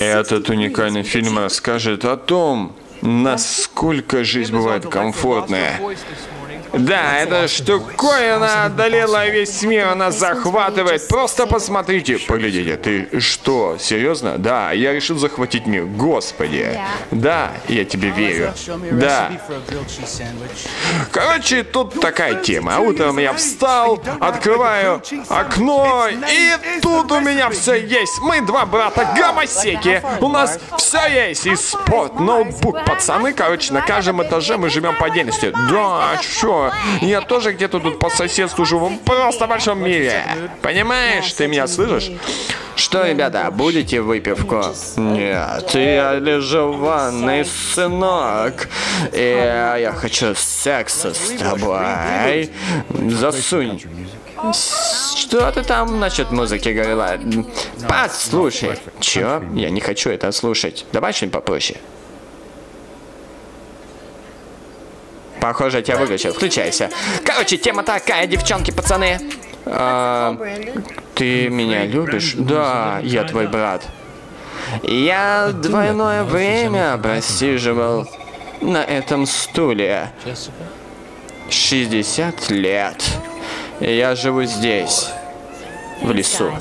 Этот уникальный фильм расскажет о том, насколько жизнь бывает комфортная. Да, эта штуковина одолела весь мир, она захватывает. Просто посмотрите, поглядите, ты что, серьезно? Да, я решил захватить мир, господи. Да, я тебе верю. Да. Короче, тут такая тема. Утром я встал, открываю окно, и тут у меня все есть. Мы два брата гомосеки. У нас все есть. И спорт, ноутбук, пацаны. Короче, на каждом этаже мы живем по отдельности. Да, что? Я тоже где-то тут по соседству живу, в просто большом мире. Понимаешь, ты меня слышишь? Что, ребята, будете выпивку? Нет, я лежу в ванной, сынок. И я хочу секса с тобой. Засунь. Что ты там насчет музыки говорила? Послушай. Чё? Я не хочу это слушать. Давай что-нибудь попроще. Похоже, я тебя выключил. Включайся. Короче, тема такая, девчонки, пацаны. А, ты меня любишь? Да, я твой брат. Я двойное время просиживал на этом стуле. 60 лет. Я живу здесь, в лесу.